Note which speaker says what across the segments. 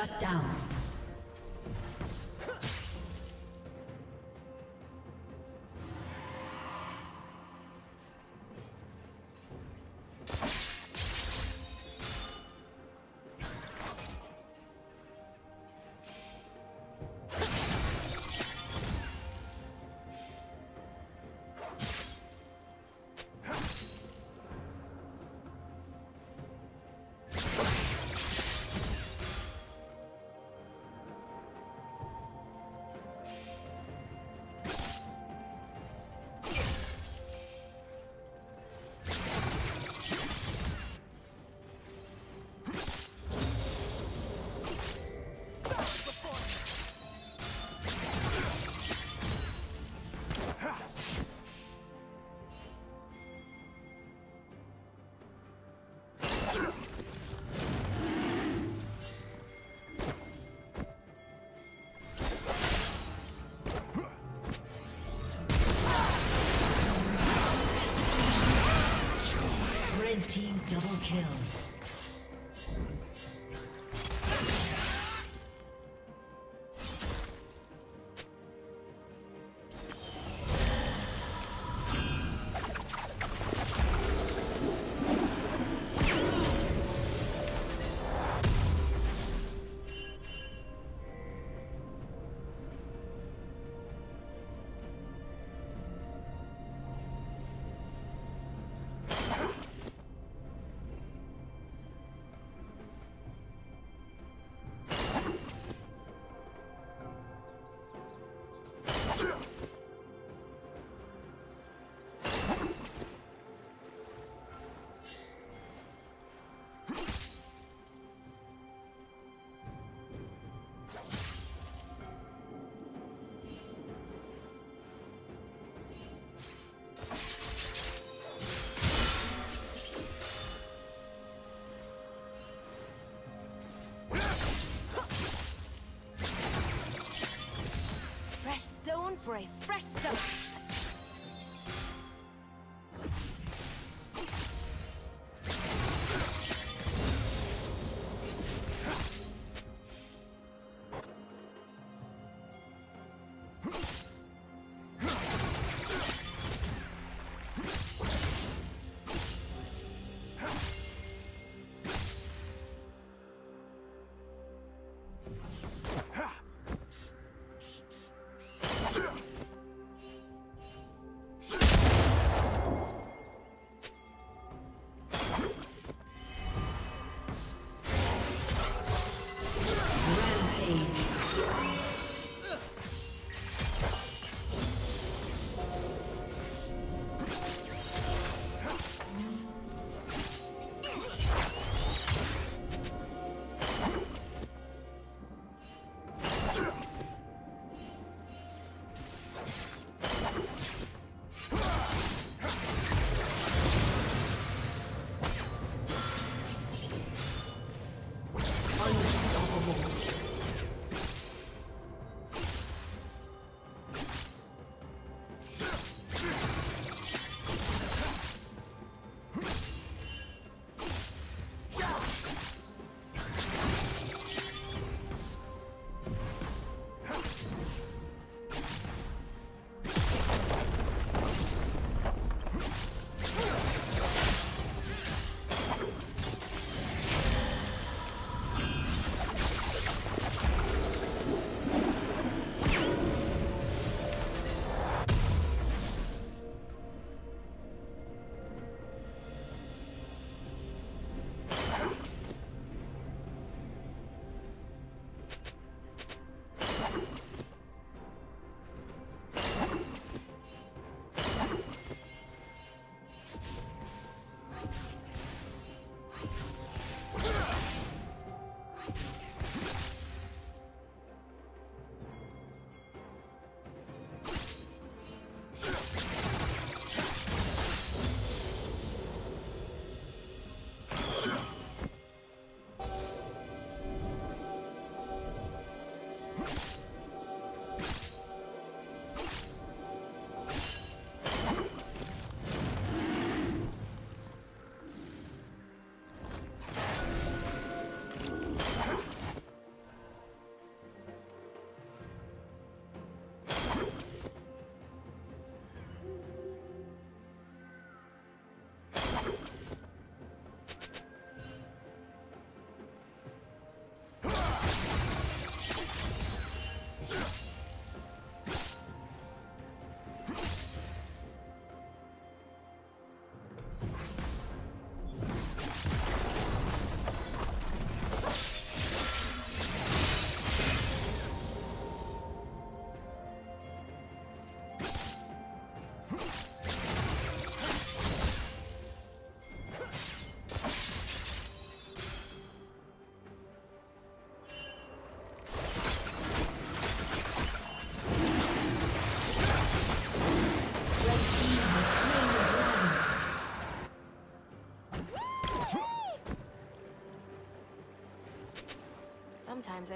Speaker 1: Shut down. For a fresh start.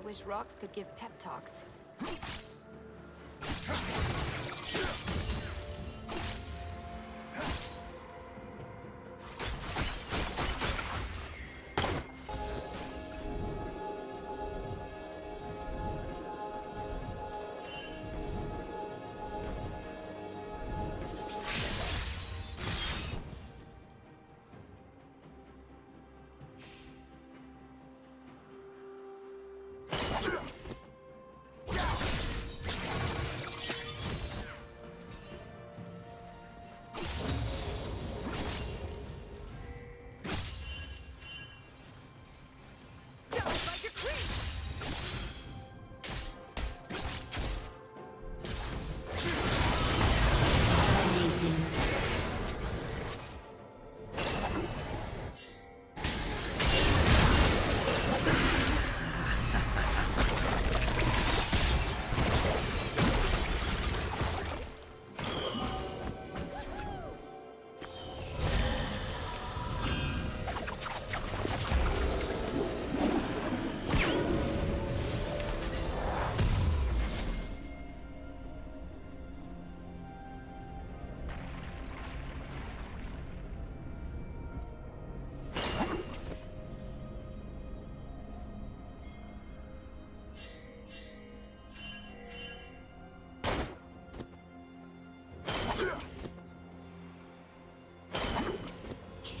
Speaker 1: Wish rocks could give pep talks.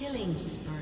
Speaker 1: Killing spree.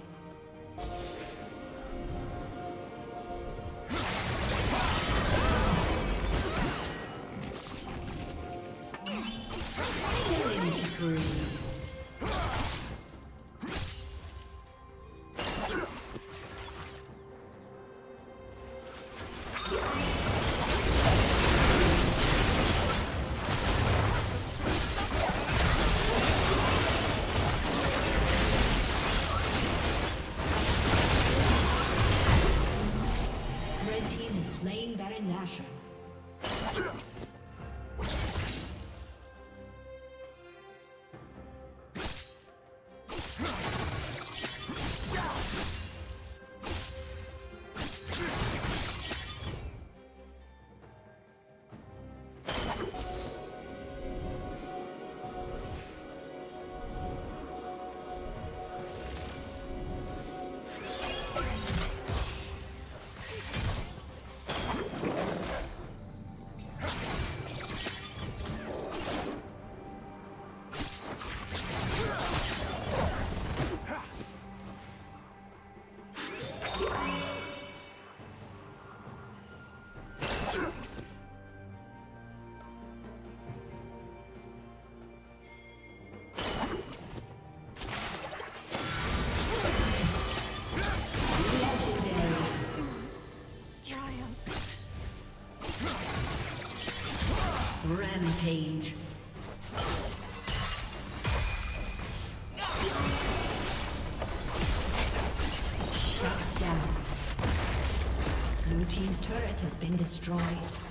Speaker 1: Been destroyed.